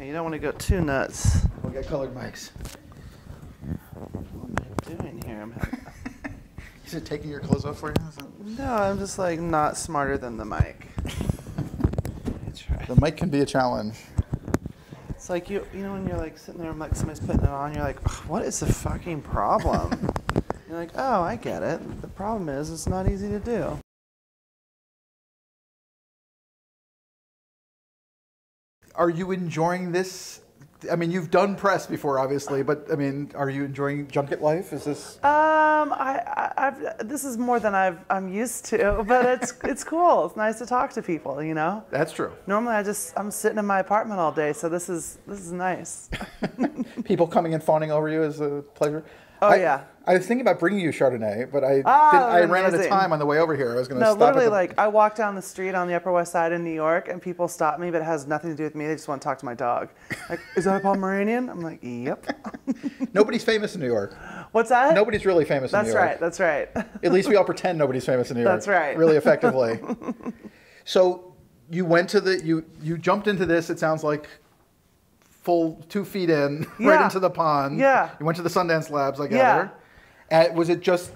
You don't want to go too nuts. We'll get colored mics. What am I doing here? I'm having, Is it taking your clothes off for you? No, I'm just like not smarter than the mic. The mic can be a challenge. It's like you, you know, when you're like sitting there, and like somebody's putting it on, you're like, what is the fucking problem? you're like, oh, I get it. The problem is, it's not easy to do. Are you enjoying this? I mean, you've done press before, obviously, but I mean, are you enjoying junket life? Is this? Um, I, I, I've, this is more than I've, I'm used to, but it's, it's cool. It's nice to talk to people, you know. That's true. Normally, I just, I'm sitting in my apartment all day, so this is, this is nice. People coming and fawning over you is a pleasure. Oh, I, yeah. I was thinking about bringing you Chardonnay, but I ah, didn't, I ran out of time on the way over here. I was going to No, stop. at literally, the- like I walk down the street on the Upper West Side in New York, and people stop me, but it has nothing to do with me. They just want to talk to my dog. Like, is that a Pomeranian? I'm like, yep. nobody's famous in New York. What's that? Nobody's really famous in That's New York. That's right. That's right. At least we all pretend nobody's famous in New York. That's right. Really effectively. so you went to the you you jumped into this. It sounds like full two feet in, right into the pond. Yeah. You went to the Sundance Labs, I Yeah. gather. And was it just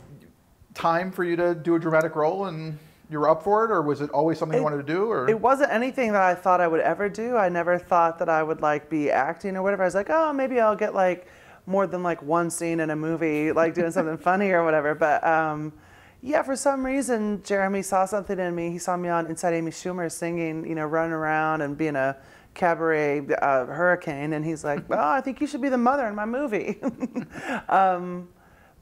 time for you to do a dramatic role and you were up for it, or was it always something you wanted to do? Or It wasn't anything that I thought I would ever do. I never thought that I would like be acting or whatever. I was like, oh, maybe I'll get like more than like one scene in a movie, like doing something funny or whatever. But um, yeah, for some reason, Geremy saw something in me. He saw me on Inside Amy Schumer singing, you know, running around and being a cabaret uh, hurricane, and he's like, "Oh, I think you should be the mother in my movie." um,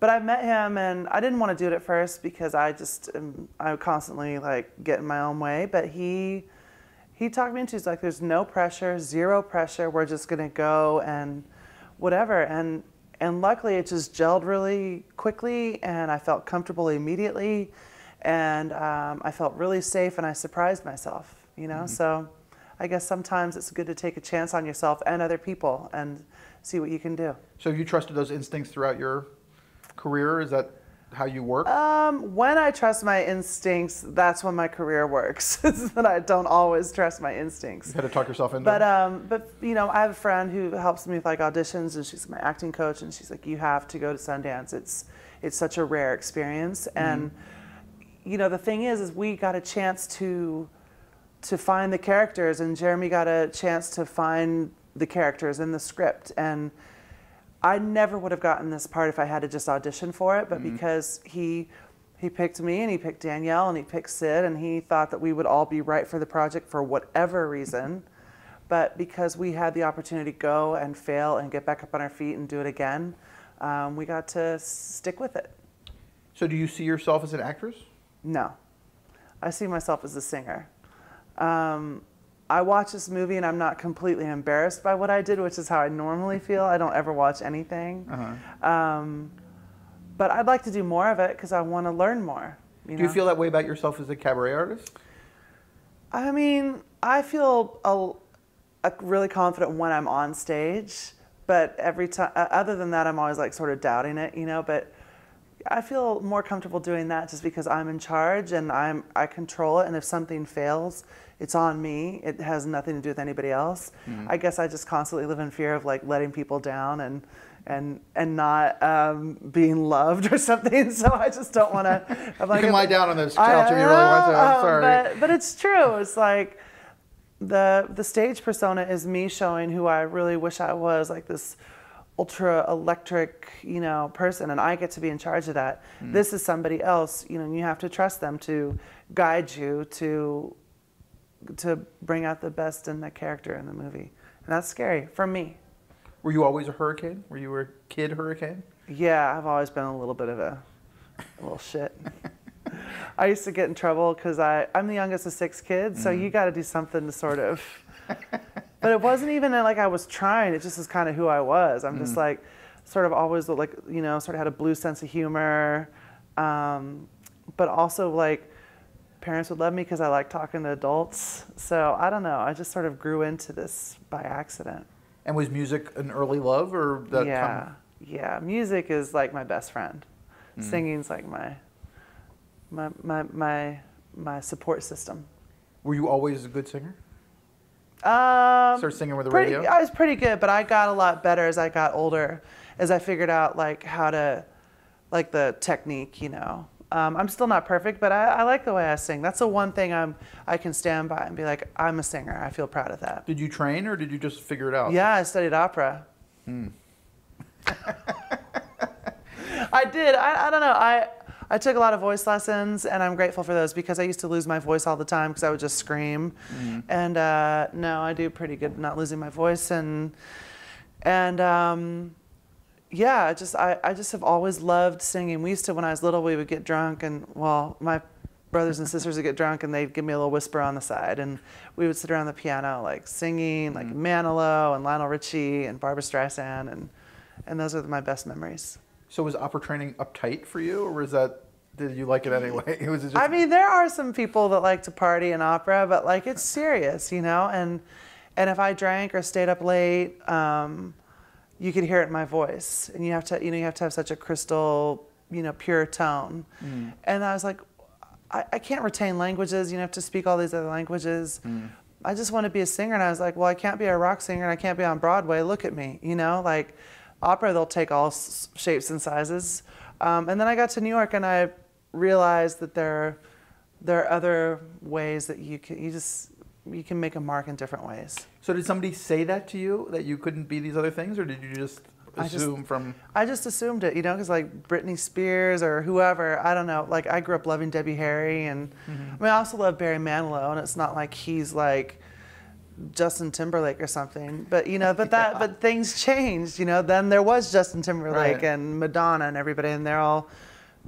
but I met him, and I didn't want to do it at first because I just um, I constantly like get in my own way. But he he talked me into. He's like, "There's no pressure, zero pressure. We're just gonna go and whatever." And and luckily, it just gelled really quickly, and I felt comfortable immediately, and um, I felt really safe, and I surprised myself. You know, so I guess sometimes it's good to take a chance on yourself and other people and see what you can do. so you trusted those instincts throughout your career? Is that how you work? Um, when I trust my instincts, that's when my career works. is that I don't always trust my instincts. you had to talk yourself into But it? um, but you know, I have a friend who helps me with like auditions, and she's my acting coach, and she's like, you have to go to Sundance. It's it's such a rare experience, and you know, the thing is, is we got a chance to to find the characters, and Geremy got a chance to find the characters in the script, and I never would have gotten this part if I had to just audition for it, but because he he picked me and he picked Danielle and he picked Sid and he thought that we would all be right for the project for whatever reason. But because we had the opportunity to go and fail and get back up on our feet and do it again, um, we got to stick with it. so do you see yourself as an actress? No, I see myself as a singer. Um, I watch this movie and I'm not completely embarrassed by what I did, which is how I normally feel. I don't ever watch anything. Uh-huh. Um, but I'd like to do more of it because I want to learn more. You Do you feel that way about yourself as a cabaret artist? I mean, I feel a, a really confident when I'm on stage, but every time, other than that, I'm always like sort of doubting it, you know. But I feel more comfortable doing that just because I'm in charge and I'm I control it. And if something fails, it's on me. It has nothing to do with anybody else. I guess I just constantly live in fear of like letting people down and. And, and not um, being loved or something, so I just don't want to. you can lie down on this couch if you really want to. I'm sorry. But, but it's true. It's like the the stage persona is me showing who I really wish I was, like this ultra electric, you know, person, and I get to be in charge of that. Mm. This is somebody else, you know, and you have to trust them to guide you to to bring out the best in the character in the movie, and that's scary for me. Were you always a hurricane? Were you a kid hurricane? Yeah, I've always been a little bit of a, a little shit. I used to get in trouble because I I'm the youngest of six kids, so you got to do something to sort of. but it wasn't even like I was trying. It just is kind of who I was. I'm just like, sort of always like you know, sort of had a blue sense of humor, um, but also like. Parents would love me because I like talking to adults. So I don't know. I just sort of grew into this by accident. And was music an early love, or that? yeah, yeah. Music is like my best friend. Mm. Singing's like my, my, my, my, my support system. were you always a good singer? Um, Start singing with the pretty, radio? I was pretty good, but I got a lot better as I got older, as I figured out like how to, like the technique, you know. Um, I'm still not perfect, but I, I like the way I sing. That's the one thing I'm I can stand by and be like, I'm a singer. I feel proud of that. Did you train or did you just figure it out? Yeah, I studied opera. Hmm. I did. I, I don't know. I I took a lot of voice lessons, and I'm grateful for those because I used to lose my voice all the time because I would just scream. Mm-hmm. And uh, no, I do pretty good not losing my voice, and and um, yeah, I just I, I just have always loved singing. We used to when I was little, we would get drunk, and well, my brothers and sisters would get drunk, and they'd give me a little whisper on the side, and we would sit around the piano like singing, like Manilow and Lionel Richie and Barbra Streisand, and and those are my best memories. So was opera training uptight for you, or was that did you like it anyway? It was just I mean, there are some people that like to party in opera, but like it's serious, you know. And and if I drank or stayed up late, um, you could hear it in my voice, and you have to, you know, you have to have such a crystal, you know, pure tone. And I was like, I, I can't retain languages. You know, have to speak all these other languages. I just want to be a singer, and I was like, well, I can't be a rock singer, and I can't be on Broadway. Look at me, you know, like opera, they'll take all s- shapes and sizes. Um, and then I got to New York, and I realized that there, there are other ways that you can, you just, you can make a mark in different ways. So did somebody say that to you that you couldn't be these other things, or did you just I just- assume from? I just assumed it, you know, because like Britney Spears or whoever, I don't know. Like I grew up loving Debbie Harry, and mm-hmm. I mean, I also love Barry Manilow, and it's not like he's like Justin Timberlake or something. But you know, but that, but things changed. You know, then there was Justin Timberlake Right. and Madonna and everybody, and they're all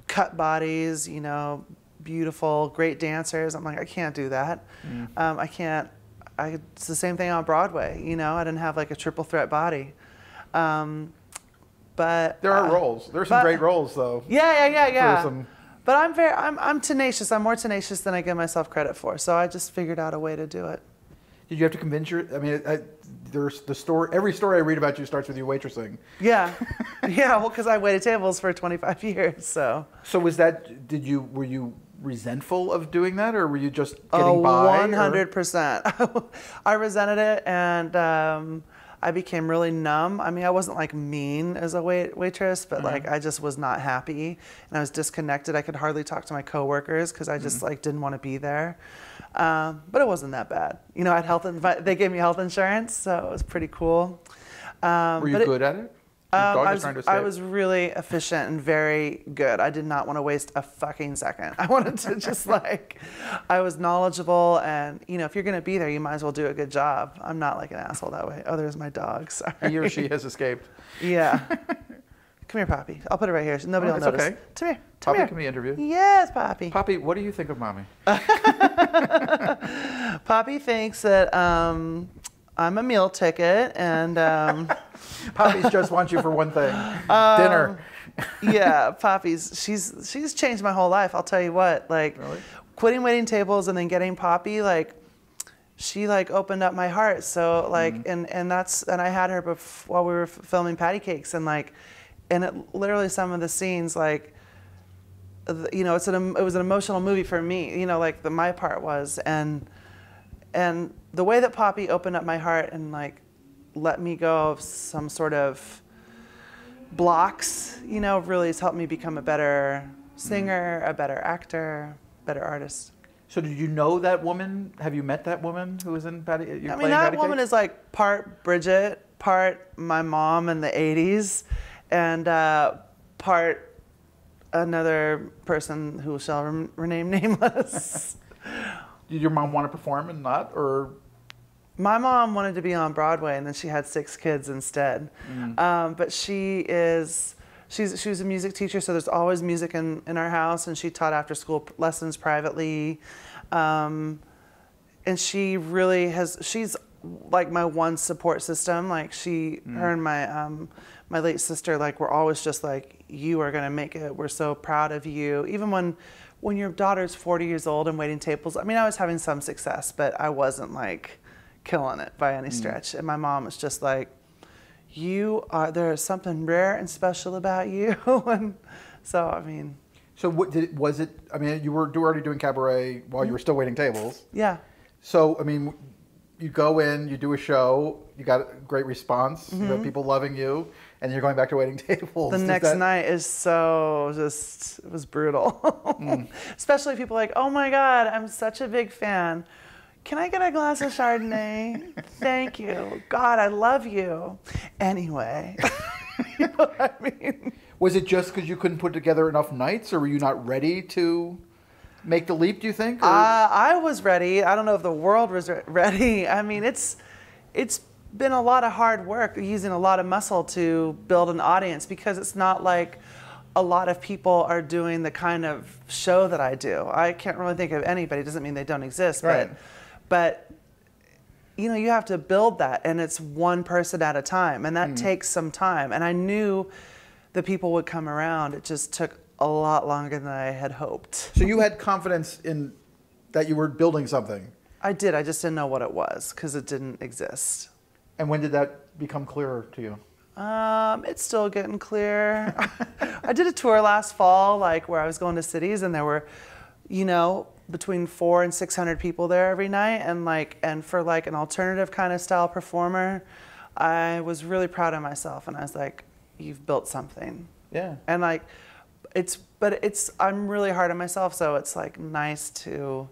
cut bodies, you know, beautiful, great dancers. I'm like, I can't do that. Um, I can't. I, it's the same thing on Broadway. You know, I didn't have like a triple threat body. Um, but There are uh, roles. There are some great roles, though. yeah, yeah, yeah, yeah. some- But I'm very, I'm, I'm tenacious. I'm more tenacious than I give myself credit for. So I just figured out a way to do it. Did you have to convince your? I mean, I, there's the story. Every story I read about you starts with you waitressing. Yeah, yeah. Well, because I waited tables for 25 years. So So was that? Did you? Were you resentful of doing that, or were you just getting oh, by? 100 percent. I resented it, and um, I became really numb. I mean, I wasn't like mean as a wait, waitress, but like I just was not happy, and I was disconnected. I could hardly talk to my coworkers because I just like didn't want to be there. Um, but it wasn't that bad. You know, I had health. Inv- they gave me health insurance, so it was pretty cool. Um, Were you but it- good at it? Um, I, was, I was really efficient and very good. I did not want to waste a fucking second. I wanted to just like, I was knowledgeable, and you know, if you're gonna be there, you might as well do a good job. I'm not like an asshole that way. Oh, there's my dog. Sorry. He or she has escaped. Yeah. Come here, Poppy. I'll put it right here. So nobody Oh, will notice. okay. Come here. Come Poppy here. can be interviewed. Yes, Poppy. Poppy, what do you think of mommy? Poppy thinks that um, I'm a meal ticket, and um, Poppy's just wants you for one thing: Um, dinner. yeah, Poppy's she's she's changed my whole life. I'll tell you what, like Really? quitting waiting tables and then getting Poppy, like she like opened up my heart. So like, Mm-hmm. and and that's and I had her bef- while we were f- filming Patti Cake$, and like, and it literally some of the scenes like. You know, it's an it was an emotional movie for me. You know, like the my part was, and and the way that Poppy opened up my heart and like let me go of some sort of blocks, you know, really has helped me become a better singer, a better actor, better artist. So did you know that woman? Have you met that woman who was in Patti? You're I mean, that Patti woman Cake? is like part Bridget, part my mom in the 80s, and uh, part another person who shall rem- remain nameless. Did your mom want to perform and not, or My mom wanted to be on Broadway, and then she had six kids instead. Um, but she is she's she was a music teacher, so there's always music in, in our house, and she taught after school lessons privately. Um, and she really has she's like my one support system. Like she, her and my um, my late sister, like we're always just like you are gonna make it. We're so proud of you. Even when when your daughter's 40 years old and waiting tables. I mean, I was having some success, but I wasn't like killing it by any mm. stretch. And my mom was just like, "You are there is something rare and special about you." and so, I mean, so? What did it, was it? I mean, you were already doing cabaret while you mm-hmm. were still waiting tables. yeah. So I mean, you go in, you do a show, you got a great response, you got mm-hmm. people loving you, and you're going back to waiting tables. The next that- night is so just it was brutal. Mm. Especially people like, "Oh my god, I'm such a big fan. Can I get a glass of Chardonnay? Thank you. God, I love you." Anyway, you know what I mean? Was it just because you couldn't put together enough nights, or were you not ready to make the leap? Do you think? Uh, I was ready. I don't know if the world was re- ready. I mean, it's it's been a lot of hard work using a lot of muscle to build an audience because it's not like a lot of people are doing the kind of show that I do. I can't really think of anybody. It Doesn't mean they don't exist, Right. but but you know, you have to build that and it's one person at a time and that Hmm. takes some time. And I knew the people would come around. It just took a lot longer than I had hoped. so you had confidence in that you were building something, I did. I just didn't know what it was because it didn't exist. and when did that become clearer to you? Um, it's still getting clear. I did a tour last fall, like where I was going to cities, and there were, you know, between four and six hundred people there every night, and like, and for like an alternative kind of style performer, I was really proud of myself, and I was like, "You've built something." Yeah. And like, it's, but it's, I'm really hard on myself, so it's like nice to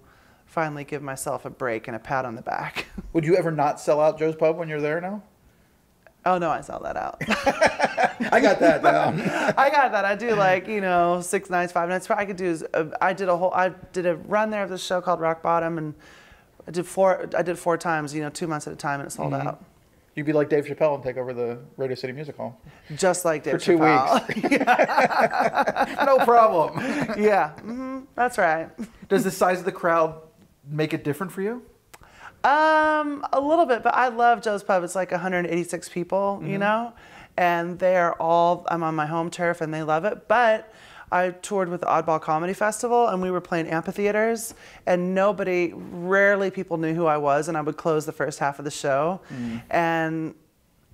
finally give myself a break and a pat on the back. Would you ever not sell out Joe's Pub when you're there now? oh no, I sell that out. I got that down. I got that. I do like you know six nights, five nights. What I could do. is, uh, I did a whole. I did a run there of this show called Rock Bottom, and I did four. I did four times. You know, two months at a time, and it sold out. You'd be like Dave Chappelle and take over the Radio City Music Hall. Just like Dave Chappelle. For two Chappelle. no problem. yeah, hmm that's right. Does the size of the crowd make it different for you? Um, a little bit, but I love Joe's Pub. It's like 186 people, you know, and they are all. I'm on my home turf, and they love it. But I toured with the Oddball Comedy Festival, and we were playing amphitheaters, and nobody, rarely people knew who I was, and I would close the first half of the show, mm. and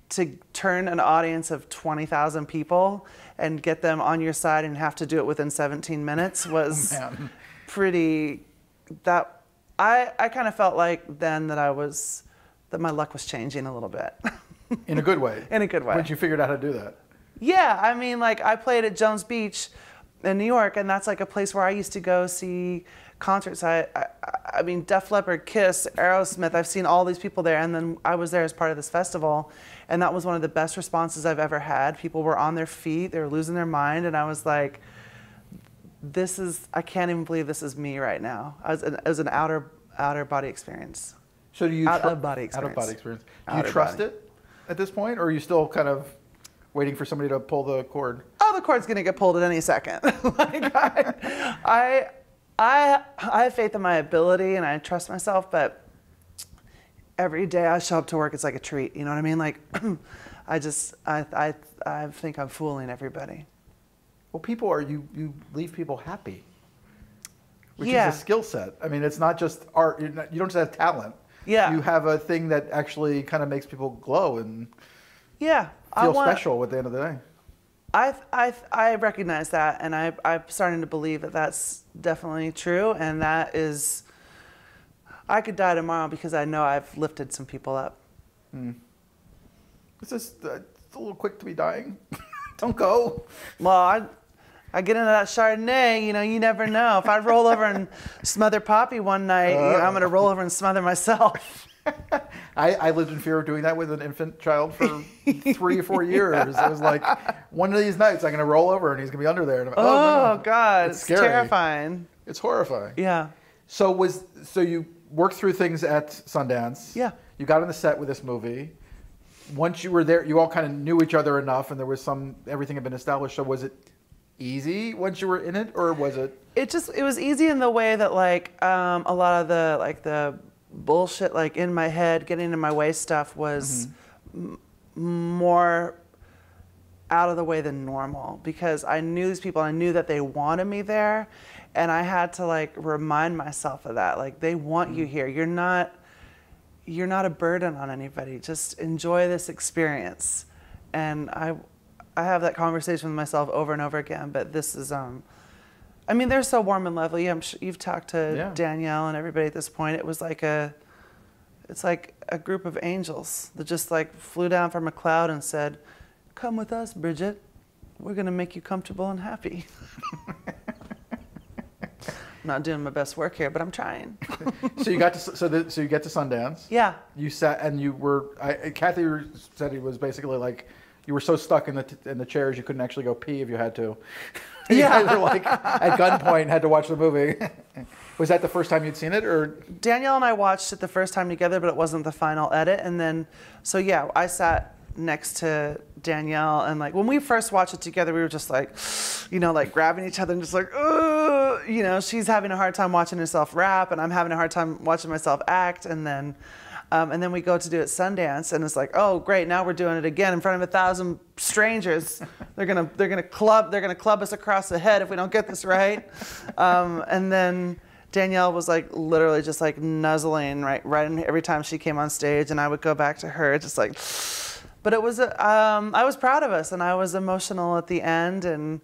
to turn an audience of 20,000 people and get them on your side and have to do it within 17 minutes oh, was man. pretty that I I kind of felt like then that I was that my luck was changing a little bit. In a good way. In a good way. Once you figured out how to do that. yeah, I mean like I played at Jones Beach in New York and that's like a place where I used to go see concerts. I I, I mean Def Leppard, Kiss, Aerosmith. I've seen all these people there and then I was there as part of this festival and that was one of the best responses I've ever had. People were on their feet, they were losing their mind and I was like this is I can't even believe this is me right now. Was an, it was an outer outer body experience. So do you Out of body Out of experience. body experience. Do you trust body. it at this point, or are you still kind of waiting for somebody to pull the cord? Oh, the cord's gonna get pulled at any second. like I, I, I, I have faith in my ability and I trust myself, but every day I show up to work, it's like a treat. You know what I mean? Like, I just, I, I, I think I'm fooling everybody. Well, people are you. You leave people happy, which Yeah. is a skill set. I mean, it's not just art. Not, you don't just have talent. Yeah. You have a thing that actually kind of makes people glow and Yeah, feel want, special at the end of the day. I, I, I recognize that, and I, I'm starting to believe that that's definitely true, and that is, I could die tomorrow because I know I've lifted some people up. It's just uh, it's a little quick to be dying. don't go. Well, I, I get into that Chardonnay, you know, you never know. If I roll over and smother Poppy one night, you know, I'm going to roll over and smother myself. I, I lived in fear of doing that with an infant child for three or four years. It was like one of these nights I'm going to roll over and he's going to be under there. Like, Oh, oh, no. God, It's terrifying. It's horrifying. Yeah. So was so you worked through things at Sundance. Yeah. You got on the set with this movie. Once you were there, you all kind of knew each other enough, and there was some everything had been established. So was it easy once you were in it, or was it? It just, it was easy in the way that, like, um, a lot of the, like, the bullshit, like, in my head, getting in my way stuff was m- more out of the way than normal because I knew these people. I knew that they wanted me there, and I had to like remind myself of that. Like they want you here. You're not. You're not a burden on anybody. Just enjoy this experience, and I, I have that conversation with myself over and over again. But this is um. I mean, they're so warm and lovely. I'm sure you've talked to Yeah. Danielle and everybody at this point. It was like a, it's like a group of angels that just like flew down from a cloud and said, "Come with us, Bridget. We're gonna make you comfortable and happy." I'm not doing my best work here, but I'm trying. so you got to so the, so you get to Sundance. yeah. You sat and you were. I, Cathy said it was basically like you were so stuck in the t- in the chairs you couldn't actually go pee if you had to. Yeah. guys were like at gunpoint had to watch the movie. was that the first time you'd seen it, or Danielle and I watched it the first time together, but it wasn't the final edit. And then, so yeah, I sat next to Danielle, and like when we first watched it together, we were just like, you know, like grabbing each other and just like, Ugh! you know, she's having a hard time watching herself rap, and I'm having a hard time watching myself act. And then, um, and then we go to do it Sundance, and it's like, oh great, now we're doing it again in front of a thousand strangers. they're gonna they're gonna club they're gonna club us across the head if we don't get this right. Um, and then. Danielle was like literally just like nuzzling right right in every time she came on stage, and I would go back to her just like. But it was um, I was proud of us, and I was emotional at the end, and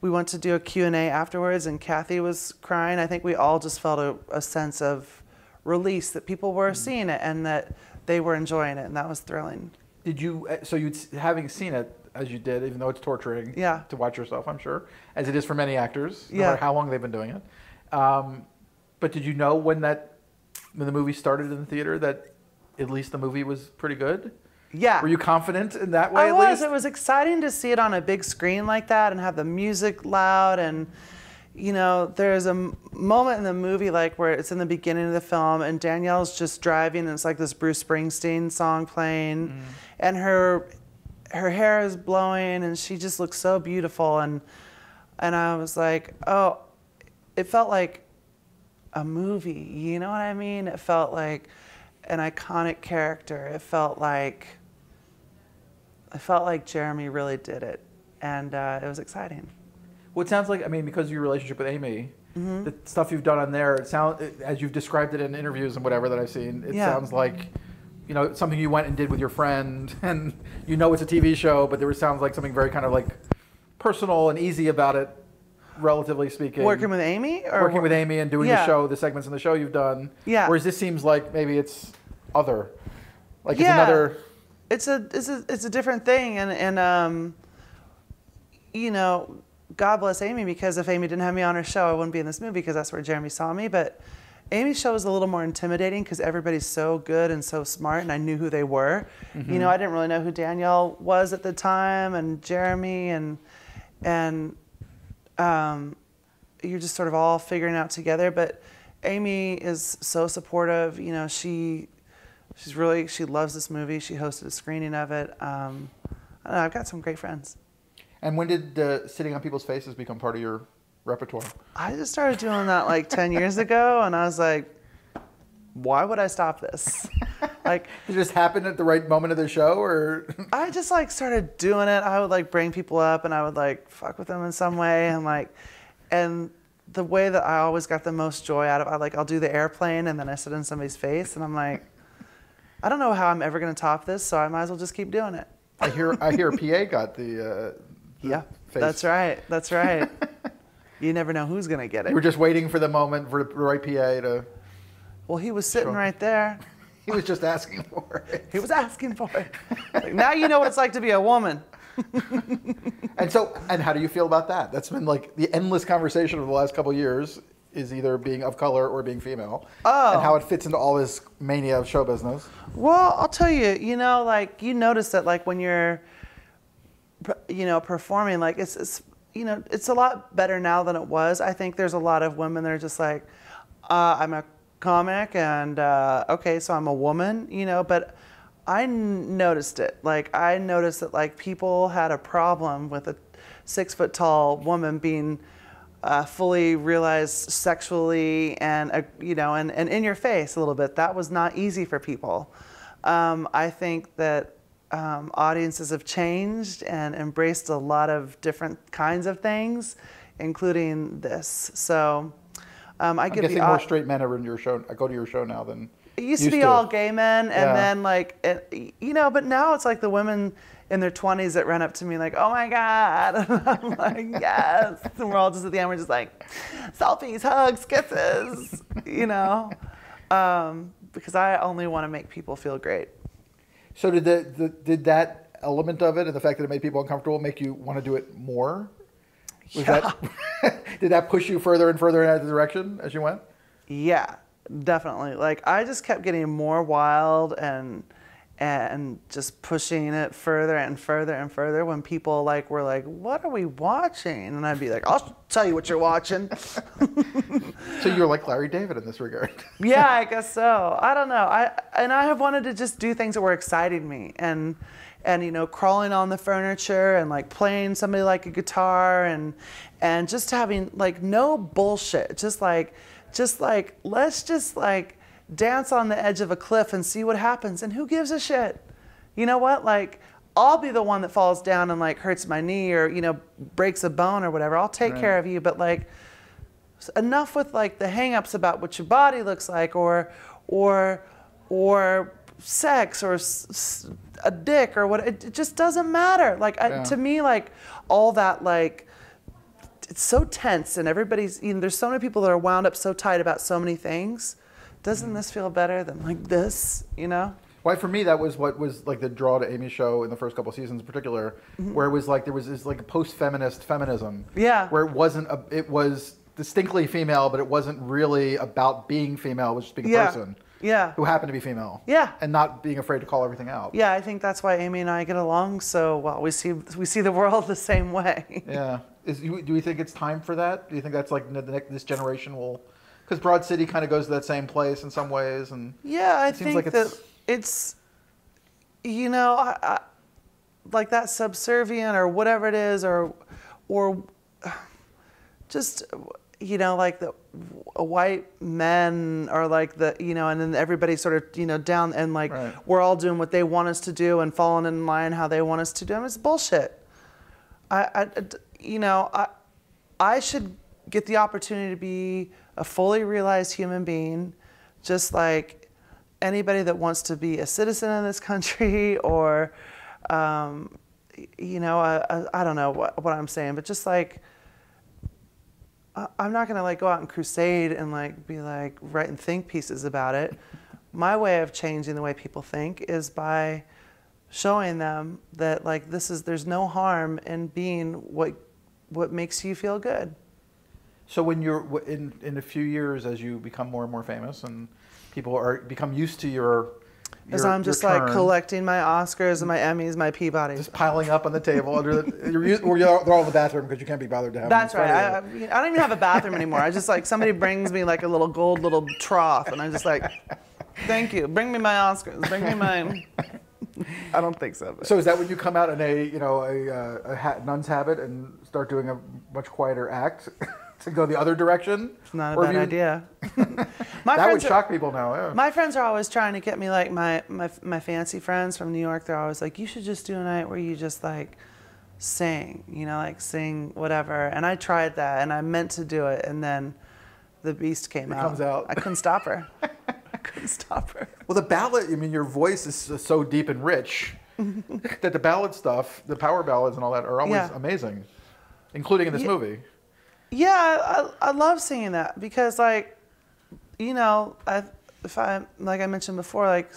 we went to do a Q and A afterwards, and Cathy was crying. I think we all just felt a, a sense of release that people were seeing it and that they were enjoying it, and that was thrilling. did you? uh, So you having seen it as you did, even though it's torturing. Yeah. To watch yourself, I'm sure, as it is for many actors, no Yeah. matter how long they've been doing it. Um, but did you know when that when the movie started in the theater that at least the movie was pretty good? Yeah. Were you confident in that way? I was. least? It was exciting to see it on a big screen like that and have the music loud and you know, there's a m- moment in the movie like where it's in the beginning of the film and Danielle's just driving and it's like this Bruce Springsteen song playing and her her hair is blowing and she just looks so beautiful and and I was like, "Oh, it felt like a movie. You know what I mean? It felt like an iconic character. It felt like I felt like Geremy really did it, and uh, it was exciting. Well, it sounds like I mean because of your relationship with Amy, Mm-hmm. the stuff you've done on there. It sounds as you've described it in interviews and whatever that I've seen. It Yeah. sounds like you know something you went and did with your friend, and you know it's a TV show, but there was, sounds like something very kind of like personal and easy about it, relatively speaking. Working with Amy, or working with Amy and doing the show, the segments in the show you've done. Yeah. Whereas this seems like maybe it's other, like Yeah. it's another. it's a it's a it's a different thing, and and um, you know, God bless Amy because if Amy didn't have me on her show, I wouldn't be in this movie because that's where Geremy saw me. But Amy's show was a little more intimidating because everybody's so good and so smart, and I knew who they were. You know, I didn't really know who Danielle was at the time, and Geremy, and and um, you're just sort of all figuring out together. But Amy is so supportive. You know, she she's really she loves this movie. She hosted a screening of it. Um, I don't know, I've got some great friends. And when did uh, sitting on people's faces become part of your repertoire? I just started doing that like 10 years ago, and I was like, why would I stop this? like, it just happened at the right moment of the show, or I just like started doing it. I would like bring people up and I would like fuck with them in some way and like and the way that I always got the most joy out of I like I'll do the airplane and then I sit in somebody's face and I'm like I don't know how I'm ever gonna top this, so I might as well just keep doing it. I hear I hear PA got the. Uh, Yeah. face. That's right. That's right. you never know who's gonna get You were it. just waiting for the moment for Roy PA to. Well he was sitting Sure. right there. He was just asking for it. He was asking for it. Like, now you know what it's like to be a woman. And so, and how do you feel about that? That's been like the endless conversation of the last couple years is either being of color or being female, Oh. and how it fits into all this mania of show business. Well, I'll tell you, you know, like you notice that like when you're, you know, performing, like it's, it's, you know, it's a lot better now than it was. I think there's a lot of women that are just like, uh, I'm a comic and uh, okay, so I'm a woman, you know, but I noticed it. Like I noticed that like people had a problem with a six foot tall woman being uh, fully realized sexually and uh, you know and, and in your face a little bit that was not easy for people um, i think that um, audiences have changed and embraced a lot of different kinds of things including this so um, i give guessing more straight men are in your show. I go to your show now than it used to be all gay men, and Yeah. then like, it, you know, but now it's like the women in their 20s that run up to me like, "Oh my god!" And I'm like, "Yes!" And we're all just at the end, we're just like, selfies, hugs, kisses, you know. Um, because I only want to make people feel great. So did the, the did that element of it and the fact that it made people uncomfortable make you want to do it more? Was Yeah. that did that push you further and further in that direction as you went? Yeah, definitely. Like I just kept getting more wild and and just pushing it further and further and further when people like were like, "What are we watching?" And I'd be like, "I'll tell you what you're watching." So you're like Larry David in this regard. yeah, I guess so. I don't know. I and I have wanted to just do things that were exciting me and and you know crawling on the furniture and like playing somebody like a guitar and and just having like no bullshit. Just like just like let's just like dance on the edge of a cliff and see what happens and who gives a shit. You know what? Like I'll be the one that falls down and like hurts my knee or you know breaks a bone or whatever. I'll take Right. care of you, but like enough with like the hangups about what your body looks like or or or sex or a dick or what it, it just doesn't matter like Yeah. I, to me like all that like it's so tense and everybody's you know there's so many people that are wound up so tight about so many things doesn't this feel better than like this you know Why, for me, that was what was like the draw to Amy's show in the first couple seasons, in particular, where it was like there was this like a post-feminist feminism. Mm-hmm. Yeah. Where it wasn't a, it was distinctly female, but it wasn't really about being female. It was just being a Yeah. person yeah who happened to be female. Yeah. And not being afraid to call everything out. yeah i think that's why amy and i get along so well we see we see the world the same way Yeah. Is do you think it's time for that? Do you think that's like this generation will? Because Broad City kind of goes to that same place in some ways, and Yeah, I It seems think like that it's- it's, you know, I, I, like that subservient or whatever it is, or, or just, you know, like the white men are like the, you know, and then everybody sort of, you know, down and like Right. we're all doing what they want us to do and falling in line how they want us to do. I mean, it's bullshit. I, I, you know, I, I should get the opportunity to be a fully realized human being, just like anybody that wants to be a citizen in this country or, um, you know, I, I, I don't know what, what I'm saying, but just like, I'm not gonna like go out and crusade and like be like write and think pieces about it. My way of changing the way people think is by showing them that like this is there's no harm in being what what makes you feel good. So when you're in in a few years, as you become more and more famous, and people are become used to your, As your- I'm just like turn, collecting my Oscars and my Emmys, my Peabodys. just piling up on the table under the, you're, you're, they're all in the bathroom because you can't be bothered to have. them That's right. I. I don't even have a bathroom anymore. I just like somebody brings me like a little gold little trough, and I'm just like, thank you. Bring me my Oscars. Bring me mine. I don't think so. But. So is that when you come out in a you know a, uh, a hat, nun's habit and start doing a much quieter act to go the other direction? It's not a Or bad you- idea. my That would are- shock people now. Yeah. My friends are always trying to get me like my, my my fancy friends from New York. They're always like, you should just do a night where you just like sing, you know, like sing whatever. And I tried that, and I meant to do it, and then the beast came It out. comes out. I couldn't stop her. I couldn't stop her. Well, the ballad, I mean, your voice is so- so deep and rich that the ballad stuff, the power ballads and all that are always Yeah. amazing, including in this Yeah. movie. Yeah, I, I love singing that because, like, you know, I, if I, like I mentioned before, like,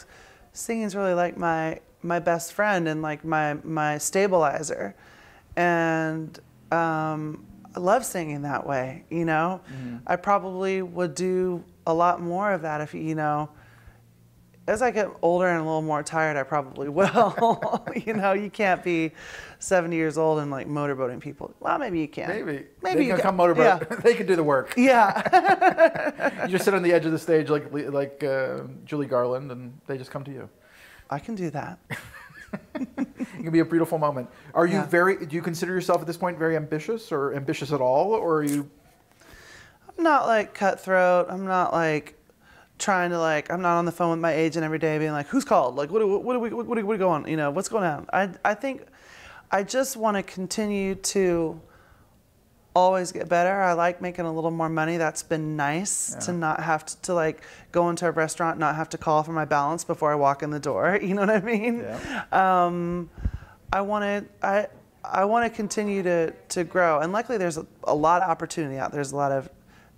singing's really like my my best friend and like my my stabilizer, and um, I love singing that way. You know, I probably would do a lot more of that if you know. As I get older and a little more tired, I probably will. you know, you can't be 70 years old and like motorboating people. Well, maybe you can. Maybe. Maybe they you can can- come motorboat. yeah. they can do the work. Yeah. You just sit on the edge of the stage like like uh, Judy Garland, and they just come to you. I can do that. It can be a beautiful moment. Are you Yeah. very? Do you consider yourself at this point very ambitious, or ambitious at all, or are you? I'm not like cutthroat. I'm not like trying to like. I'm not on the phone with my agent every day, being like, "Who's called? Like, what do what do we what do we go on? You know, what's going on?" I I think I just want to continue to always get better. I like making a little more money. That's been nice to not have to, to like go into a restaurant, not have to call for my balance before I walk in the door. You know what I mean? Yeah. Um, I want to I I want to continue to to grow, and luckily there's a, a lot of opportunity out. There's a lot of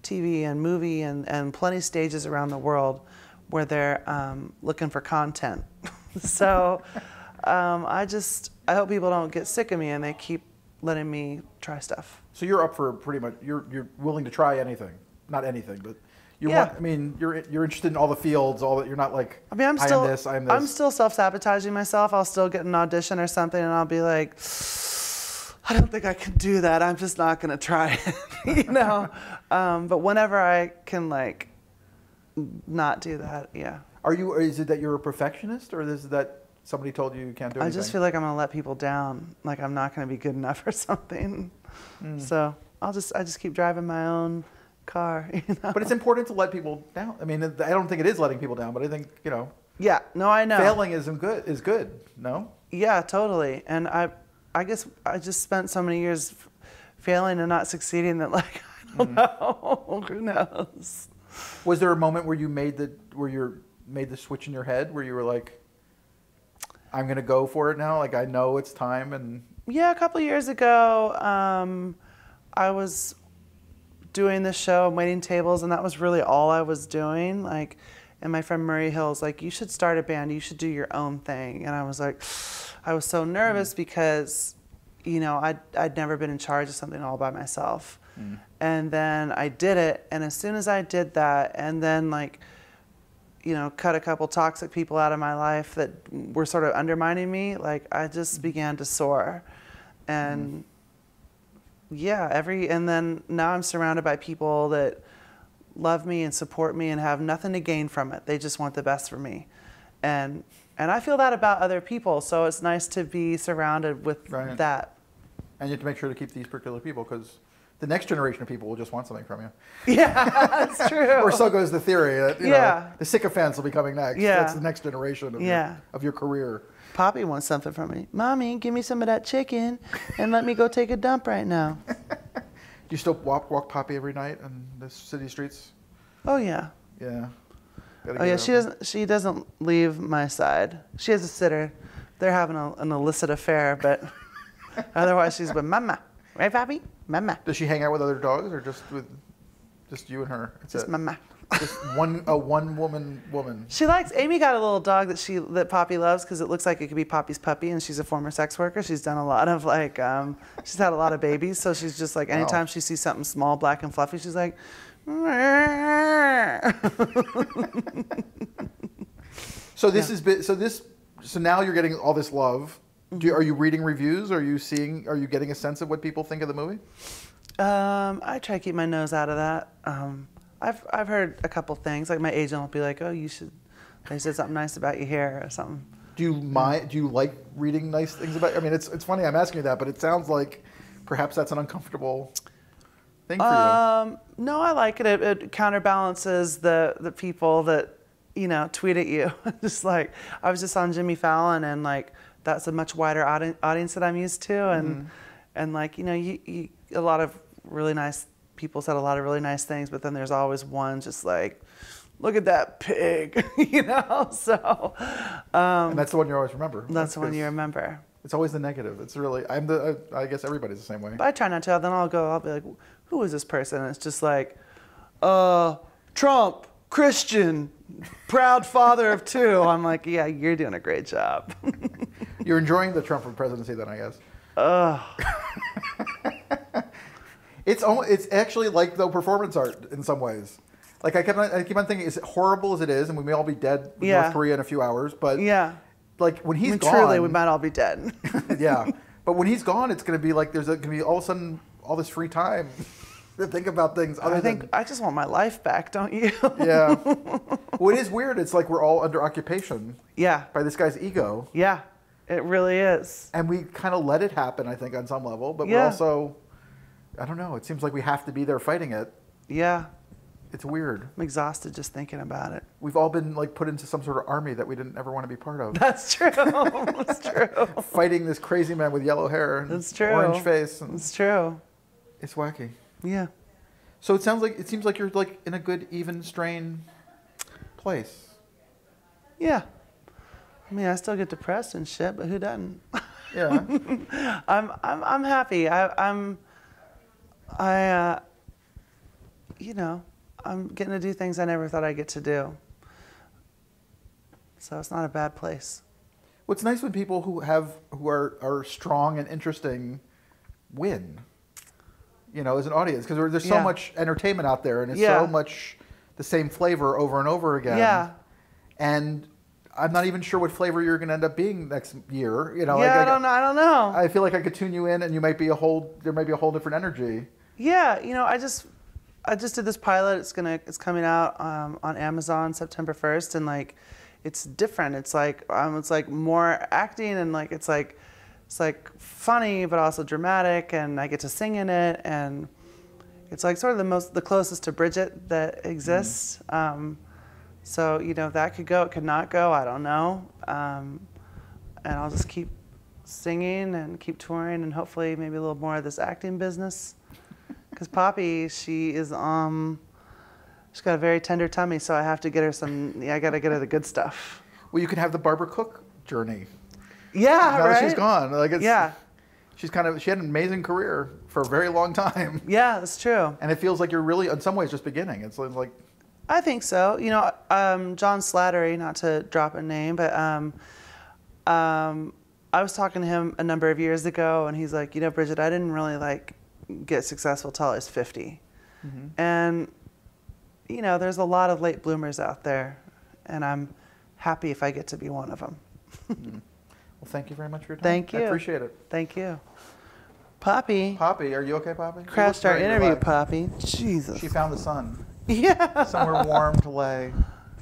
TV and movie and and plenty of stages around the world where they're um, looking for content. so um, I just I hope people don't get sick of me and they keep letting me try stuff. So you're up for pretty much. You're you're willing to try anything. Not anything, but you Yeah. want. I mean, you're you're interested in all the fields. All that. You're not like. I mean, I'm I still am this. I am this. I'm still self-sabotaging myself. I'll still get an audition or something, and I'll be like, I don't think I can do that. I'm just not gonna try it, you know. um, but whenever I can like not do that, yeah. Are you? Is it that you're a perfectionist, or is it that somebody told you you can't do it? I just feel like I'm gonna let people down. Like I'm not gonna be good enough or something. Hmm. So I'll just I just keep driving my own car, you know. But it's important to let people down. I mean, I don't think it is letting people down, but I think you know, yeah, no, I know. failing isn't good. Is good. No. Yeah, totally. And I, I guess I just spent so many years failing and not succeeding that like I don't know. Who knows? Was there a moment where you made the where you made the switch in your head where you were like, I'm gonna go for it now. Like I know it's time, and Yeah, a couple years ago, um, I was doing this show, waiting tables, and that was really all I was doing. Like, and my friend Murray Hill's like, "You should start a band. You should do your own thing." And I was like, I was so nervous mm. because, you know, I'd I'd never been in charge of something all by myself. Mm. And then I did it, and as soon as I did that, and then like, you know, cut a couple toxic people out of my life that were sort of undermining me, like I just mm. began to soar. And yeah, every and then now I'm surrounded by people that love me and support me and have nothing to gain from it. They just want the best for me. And and I feel that about other people, so it's nice to be surrounded with Right. that. and you have to make sure to keep these particular people because the next generation of people will just want something from you. Yeah, that's true. Or so goes the theory that you Yeah. know, the sycophants will be coming next. Yeah. That's the next generation of, Yeah. your, of your career. Poppy wants something from me. Mommy, give me some of that chicken and let me go take a dump right now. You still walk walk Poppy every night on the city streets? Oh yeah. Yeah. Oh yeah, she doesn't. She doesn't leave my side. She has a sitter. They're having a, an illicit affair, but otherwise she's with Mama. Right, Poppy? Mama. Does she hang out with other dogs or just with just you and her? It's Just a, Mama. Just one a one woman woman. She likes. Amy got a little dog that she that Poppy loves because it looks like it could be Poppy's puppy, and she's a former sex worker. She's done a lot of like. Um, she's had a lot of babies, so she's just like anytime she sees something small, black and fluffy, she's like. So this is bi- so this so now you're getting all this love. Do Mm-hmm. you, are you reading reviews? Are you seeing? Are you getting a sense of what people think of the movie? Um, I try to keep my nose out of that. Um, I've I've heard a couple things. Like my agent will be like, "Oh, you should." They said something nice about your hair or something. Do you mind? Do you like reading nice things about? You? I mean, it's it's funny I'm asking you that, but it sounds like perhaps that's an uncomfortable thing for you. Um, no, I like it. it. It counterbalances the the people that you know tweet at you. just like I was just on Jimmy Fallon, and like that's a much wider audi- audience that I'm used to, and and like you know, you, you a lot of really nice people said a lot of really nice things, but then there's always one just like. Look at that pig, you know. So um, and that's the one you always remember. that's the one you remember. It's always the negative. It's really I'm the I, I guess everybody's the same way. But I try not to. Then I'll go. I'll be like, "Who is this person?" And it's just like, "Uh, Trump, Christian, proud father of two. I'm like, "Yeah, you're doing a great job." You're enjoying the Trump presidency, then I guess. Ugh. It's almost, it's actually like the performance art in some ways. Like I keep on, I keep on thinking, as horrible as it is, and we may all be dead with Yeah. North Korea in a few hours, but yeah. like when I he's mean, gone, truly, we might all be dead. yeah. But when he's gone, it's going to be like there's going to be all of a sudden all this free time to think about things. Other I think I just want my life back, don't you? yeah. well, it is weird. It's like we're all under occupation yeah. by this guy's ego, Yeah. It really is. and we kind of let it happen. I think on some level, but we're also, I don't know. It seems like we have to be there fighting it. Yeah. It's weird. I'm exhausted just thinking about it. We've all been like put into some sort of army that we didn't ever want to be part of. That's true. That's true. Fighting this crazy man with yellow hair and That's true. orange face, and That's true. it's wacky. Yeah. So it sounds like it seems like you're like in a good even strain place. Yeah. I mean, I still get depressed and shit, but who doesn't? Yeah. I'm I'm I'm happy. I I'm I uh, you know I'm getting to do things I never thought I'd get to do. So it's not a bad place. It's nice when people who have who are are strong and interesting win. You know, as an audience, because there's so Yeah. much entertainment out there, and it's Yeah. so much the same flavor over and over again. Yeah. And I'm not even sure what flavor you're going to end up being next year. You know, yeah, like, I don't know. I don't know. I feel like I could tune you in, and you might be a whole. There might be a whole different energy. Yeah, you know, I just I just did this pilot. It's gonna it's coming out um, on Amazon September first, and like it's different. It's like um, it's like more acting and like it's like it's like funny but also dramatic, and I get to sing in it, and it's like sort of the most the closest to Bridget that exists. Um, so you know that could go, it could not go. I don't know, um, and I'll just keep singing and keep touring, and hopefully maybe a little more of this acting business. Because Poppy, she is um, she's got a very tender tummy, so I have to get her some. Yeah, I gotta get her the good stuff. Well, you can have the Barbara Cook journey. Yeah, now right. that she's gone, like it's, Yeah, she's kind of she had an amazing career for a very long time, yeah, that's true. and it feels like you're really, in some ways, just beginning. It's like I think so. You know, um, John Slattery, not to drop a name, but um, um, I was talking to him a number of years ago, and he's like, you know, Bridget, I didn't really like get successful till I was 50, and you know, there's a lot of late bloomers out there, and I'm happy if I get to be one of them. Well, thank you very much for your time. Thank I you. appreciate it. Thank you, Poppy. Poppy, are you okay, Poppy? Crashed our interview. Poppy. Jesus. She found the sun. yeah. Somewhere warm to lay.